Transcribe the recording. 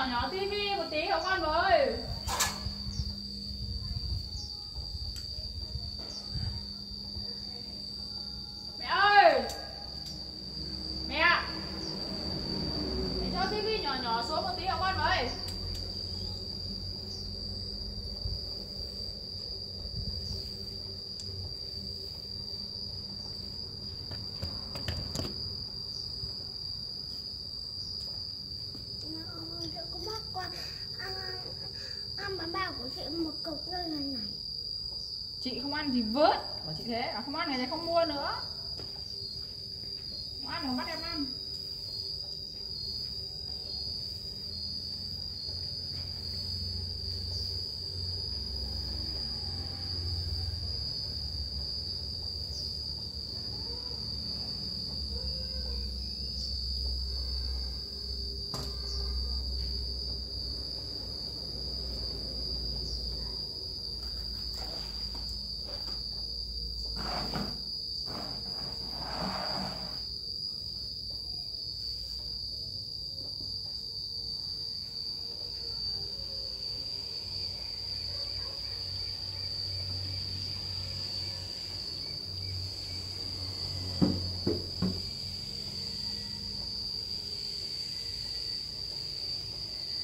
nhỏ nhỏ tivi một tí của con với mẹ ơi! Mẹ mẹ cho tivi nhỏ nhỏ xuống một tí của con với qua. Ăn, bánh bao của chị một cục như này này. Chị không ăn thì vớt. Của chị thế. À, không ăn này thì không mua nữa. Không ăn thì bắt em ăn.